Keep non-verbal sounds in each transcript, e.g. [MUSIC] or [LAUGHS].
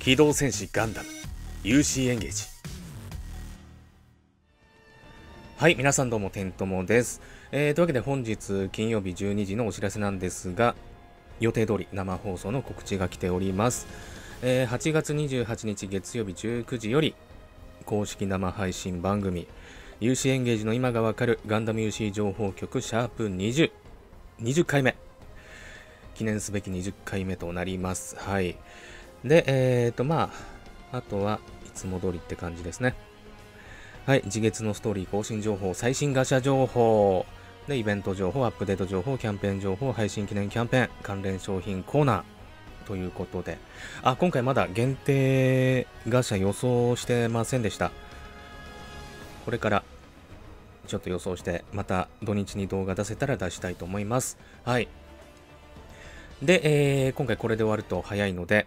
機動戦士ガンダム UC エンゲージはい皆さんどうもてんともです、えー、というわけで本日金曜日12時のお知らせなんですが予定通り生放送の告知が来ております、えー、8月28日月曜日19時より公式生配信番組 UC エンゲージの今がわかるガンダム UC 情報局シャープ20 20回目。記念すべき20回目となります。はい。で、えっ、ー、と、まあ、あとはいつも通りって感じですね。はい、次月のストーリー更新情報、最新ガシャ情報、で、イベント情報、アップデート情報、キャンペーン情報、配信記念キャンペーン、関連商品コーナーということで、あ、今回まだ限定ガシャ予想してませんでした。これからちょっと予想して、また土日に動画出せたら出したいと思います。はい。で、えー、今回これで終わると早いので、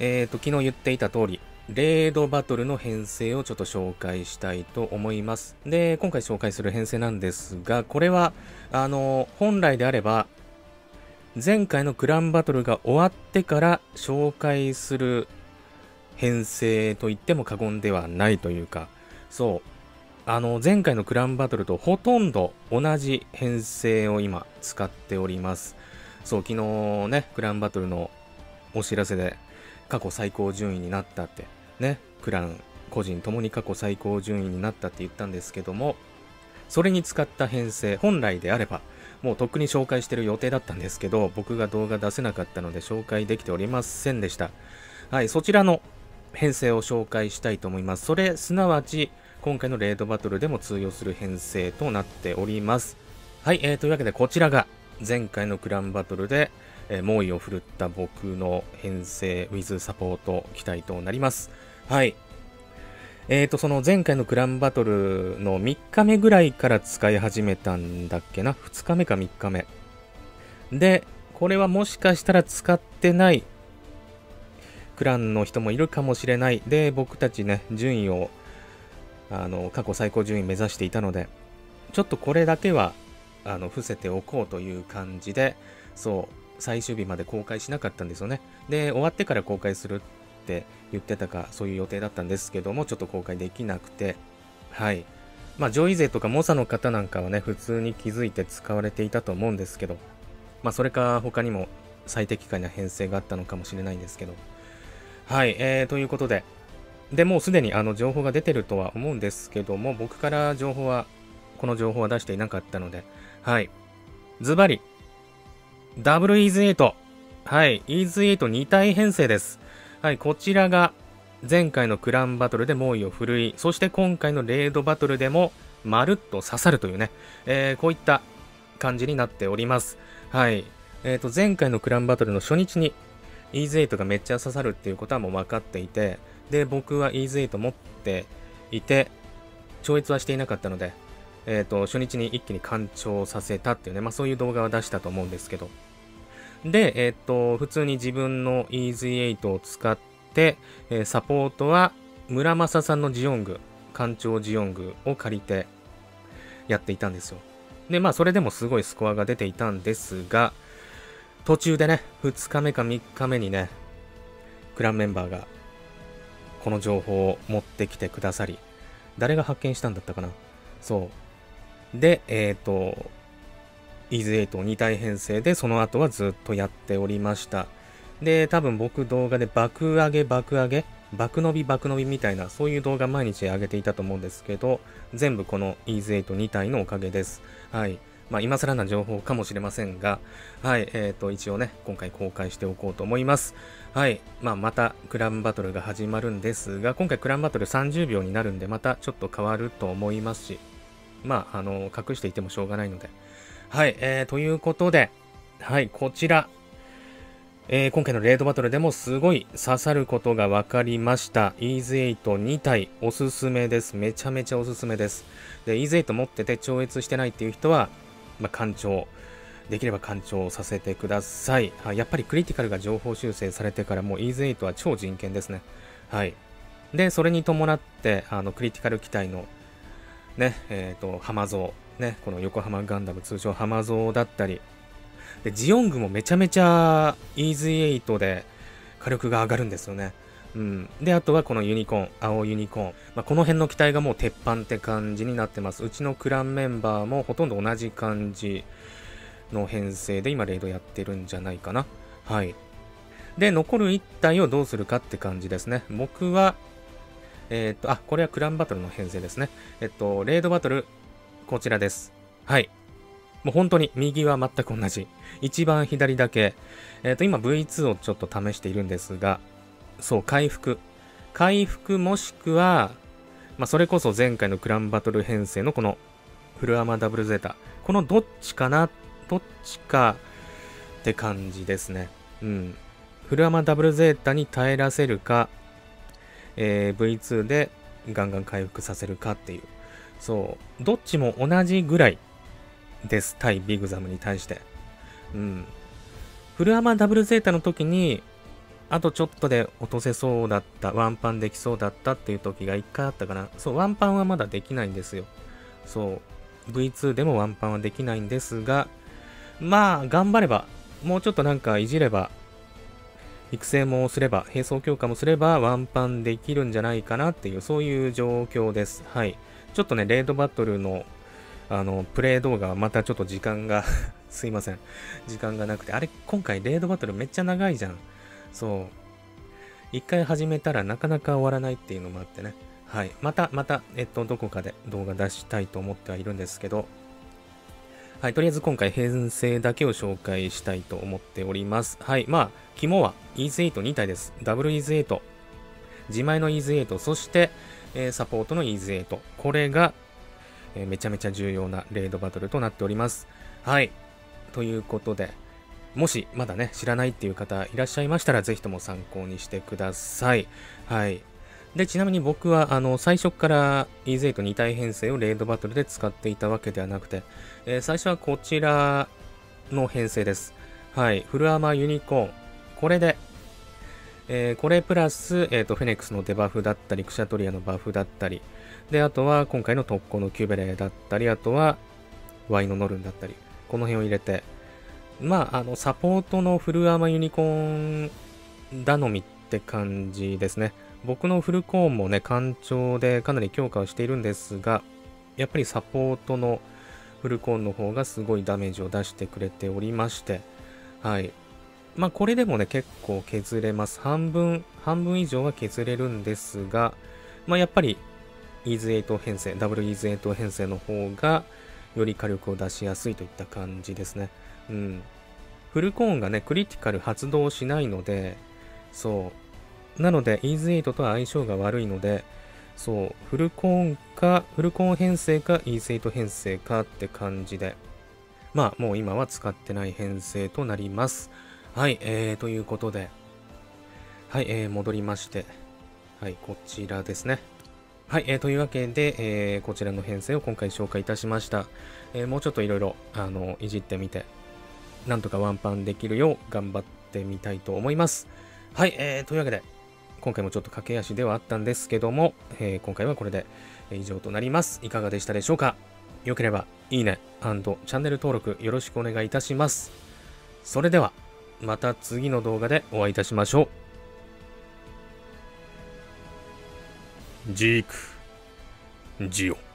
えーと、昨日言っていた通り、レードバトルの編成をちょっと紹介したいと思います。で、今回紹介する編成なんですが、これは、あの、本来であれば、前回のクランバトルが終わってから紹介する編成と言っても過言ではないというか、そう、あの、前回のクランバトルとほとんど同じ編成を今使っております。そう、昨日ね、クランバトルのお知らせで過去最高順位になったって。ね。クラン個人ともに過去最高順位になったって言ったんですけどもそれに使った編成本来であればもうとっくに紹介してる予定だったんですけど僕が動画出せなかったので紹介できておりませんでした。はいそちらの編成を紹介したいと思います。それすなわち今回のレードバトルでも通用する編成となっております。はい、えー、というわけでこちらが前回のクランバトルでえ、猛威を振るった僕の編成 with サポート期待となります。はい。えーと、その前回のクランバトルの3日目ぐらいから使い始めたんだっけな ?2 日目か3日目。で、これはもしかしたら使ってないクランの人もいるかもしれない。で、僕たちね、順位を、あの、過去最高順位目指していたので、ちょっとこれだけは、あの、伏せておこうという感じで、そう、最終日まで公開しなかったんですよね。で、終わってから公開するって言ってたか、そういう予定だったんですけども、ちょっと公開できなくて、はい。まあ、上位勢とか猛者の方なんかはね、普通に気づいて使われていたと思うんですけど、まあ、それか他にも最適解な編成があったのかもしれないんですけど、はい、えー、ということで、で、もうすでにあの情報が出てるとは思うんですけども、僕から情報は、この情報は出していなかったので、はい。ズバリ、ダブルイーズ8。はい、イーズ8 2体編成です。はい、こちらが前回のクランバトルで猛威を振るい、そして今回のレードバトルでもまるっと刺さるというね、えー、こういった感じになっております。はい。えっ、ー、と、前回のクランバトルの初日にイーズ8がめっちゃ刺さるっていうことはもう分かっていて、で、僕はイーズ8持っていて、超越はしていなかったので、えっ、ー、と、初日に一気に干潮させたっていうね、まあそういう動画は出したと思うんですけど、で、えっ、と、普通に自分の Easy8 を使って、えー、サポートは村正さんのジオング、艦長ジオングを借りてやっていたんですよ。で、まあ、それでもすごいスコアが出ていたんですが、途中でね、2日目か3日目にね、クランメンバーがこの情報を持ってきてくださり、誰が発見したんだったかな？そう。で、えっ、ー、と、イーズ8 2体編成でその後はずっとやっておりました。で、多分僕動画で爆上げ爆上げ爆伸び爆伸びみたいなそういう動画毎日上げていたと思うんですけど、全部このイーズ8 2体のおかげです。はい。まあ今更な情報かもしれませんが、はい、えっ、ー、と一応ね、今回公開しておこうと思います。はい。まあまたクランバトルが始まるんですが、今回クランバトル30秒になるんでまたちょっと変わると思いますし、まああの、隠していてもしょうがないので、はい、えー、ということで、はい、こちら、えー、今回のレードバトルでもすごい刺さることが分かりました。イーズ8 2体おすすめです。めちゃめちゃおすすめです。で、イーズ8持ってて超越してないっていう人は、まあ、干潮。できれば干潮させてください。はい、やっぱりクリティカルが情報修正されてからもうイーズ8は超人権ですね。はい。で、それに伴って、あの、クリティカル機体のね、えっ、ー、と、ハマゾウ。ね、この横浜ガンダム通称ハマゾーだったり、で、ジオングもめちゃめちゃイーズ8で火力が上がるんですよね。うん。で、あとはこのユニコーン、青ユニコーン。まあ、この辺の機体がもう鉄板って感じになってます。うちのクランメンバーもほとんど同じ感じの編成で今レイドやってるんじゃないかな。はい。で、残る1体をどうするかって感じですね。僕は、えー、っと、あ、これはクランバトルの編成ですね。えっと、レイドバトル、こちらです。はい。もう本当に右は全く同じ。一番左だけ。えっ、と、今 V2 をちょっと試しているんですが、そう、回復。回復もしくは、まあ、それこそ前回のクランバトル編成のこのフルアマダブルゼータ。このどっちかな？どっちか？って感じですね。うん。フルアマダブルゼータに耐えらせるか、えー、V2 でガンガン回復させるかっていう。そう。どっちも同じぐらいです。対ビグザムに対して。うん。フルアマダブルゼータの時に、あとちょっとで落とせそうだった、ワンパンできそうだったっていう時が1回あったかな。そう、ワンパンはまだできないんですよ。そう。V2 でもワンパンはできないんですが、まあ、頑張れば、もうちょっとなんかいじれば、育成もすれば、並走強化もすれば、ワンパンできるんじゃないかなっていう、そういう状況です。はい。ちょっとね、レードバトルの、あの、プレイ動画はまたちょっと時間が [LAUGHS] すいません。時間がなくて、あれ、今回レードバトルめっちゃ長いじゃん。そう。一回始めたらなかなか終わらないっていうのもあってね。はい。また、また、えっと、どこかで動画出したいと思ってはいるんですけど、はい、とりあえず今回編成だけを紹介したいと思っております。はい、まあ、肝は EAS82 体です。ダブル EAS8。自前の EAS8、そして、え、サポートの Easy8。これが、え、めちゃめちゃ重要なレードバトルとなっております。はい。ということで、もしまだね、知らないっていう方いらっしゃいましたら、ぜひとも参考にしてください。はい。で、ちなみに僕は、あの、最初から EZ と2体編成をレードバトルで使っていたわけではなくて、えー、最初はこちらの編成です。はい。フルアーマーユニコーン。これで、えー、これプラス、えっ、ー、と、フェネックスのデバフだったり、クシャトリアのバフだったり、で、あとは今回の特攻のキューベレーだったり、あとは、ワイのノルンだったり、この辺を入れて、まあ、あの、サポートのフルアーマユニコーン頼みって感じですね。僕のフルコーンもね、干潮でかなり強化をしているんですが、やっぱりサポートのフルコーンの方がすごいダメージを出してくれておりまして、はい。まあこれでもね、結構削れます。半分、半分以上は削れるんですが、まあやっぱり、イーズ8編成、ダブルイーズ8編成の方が、より火力を出しやすいといった感じですね。うん。フルコーンがね、クリティカル発動しないので、そう、なので、Easy8 とは相性が悪いので、そう、フルコーンか、フルコーン編成か Easy8 編成かって感じで、まあ、もう今は使ってない編成となります。はい、えー、ということで、はい、えー、戻りまして、はい、こちらですね。はい、えー、というわけで、えー、こちらの編成を今回紹介いたしました。えー、もうちょっといろいろ、あの、いじってみて、なんとかワンパンできるよう頑張ってみたいと思います。はい、えー、というわけで、今回もちょっと駆け足ではあったんですけども、えー、今回はこれで以上となります。いかがでしたでしょうか？良ければいいねチャンネル登録よろしくお願いいたします。それでは、また次の動画でお会いいたしましょう。ジーク、ジオ。